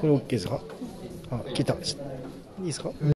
これ OK ですか？あ、来た。いいですか？